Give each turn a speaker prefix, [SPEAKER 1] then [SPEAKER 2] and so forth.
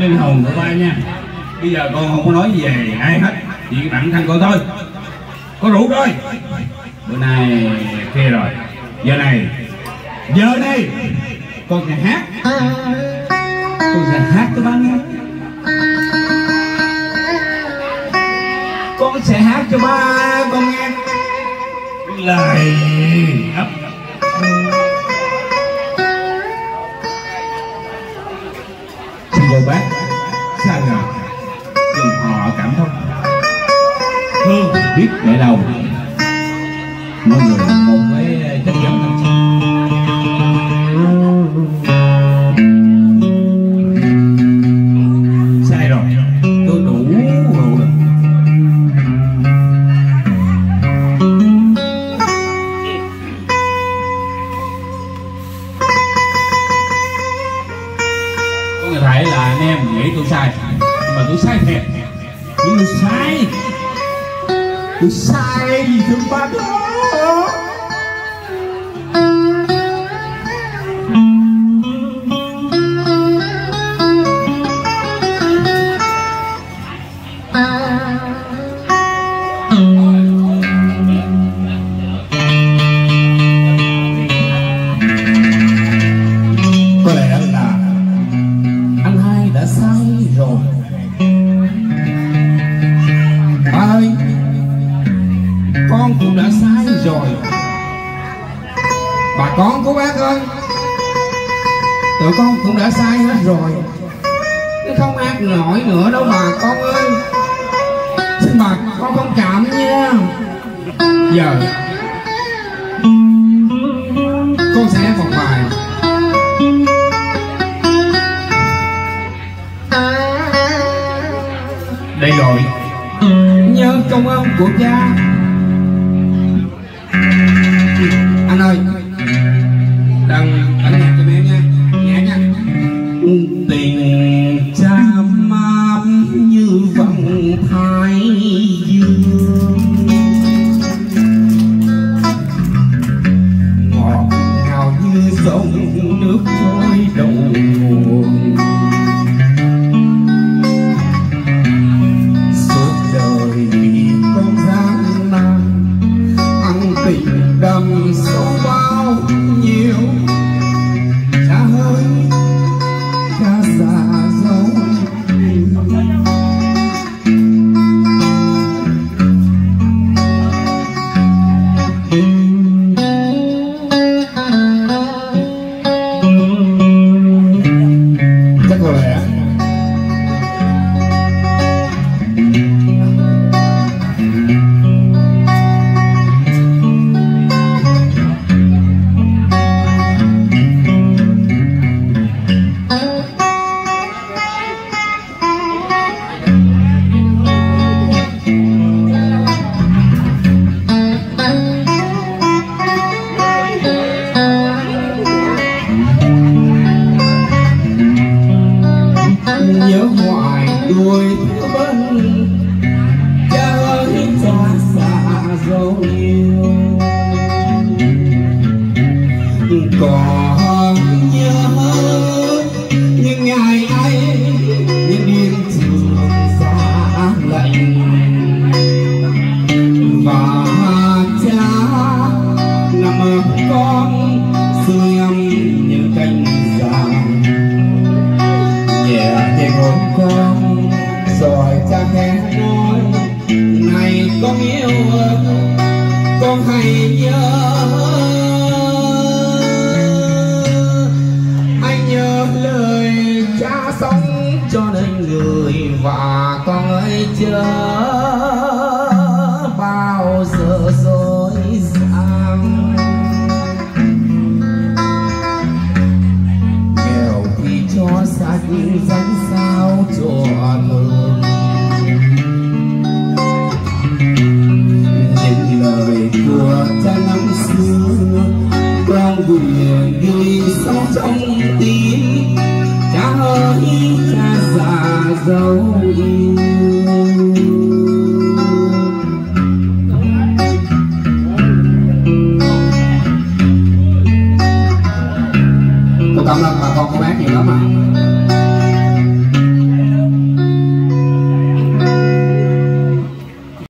[SPEAKER 1] cái linh hồn của ba nha. Bây giờ con không có nói gì về ai hết, chỉ bản thân con thôi có rượu rồi bữa nay kia rồi. Giờ này giờ này, con sẽ hát. Con sẽ hát cho ba nghe. Con sẽ hát cho ba con nghe. Lời thương biết để đâu? mọi người một cái ờ, chất nhiệm thật sai rồi. Tôi đủ rượu rồi. Có người thấy là anh em nghĩ tôi sai. Nhưng mà tôi sai thiệt. Nhưng tôi sai sai gì thương cũng đã sai rồi. Bà con của bác ơi, tụi con cũng đã sai hết rồi. Chứ không ác nổi nữa đâu bà con ơi. Xin bà con không cảm nha. Giờ con sẽ một bài. Đây rồi. Nhớ công ơn của cha anh ơi đừng anh. Yeah. vui con hãy nhớ. Hãy nhớ lời cha sống cho nên người và con ấy chớ bao giờ dối dàng nghèo thì cho sạch danh dấu yêu. Tôi cảm ơn bà con cô bác nhiều lắm ạ.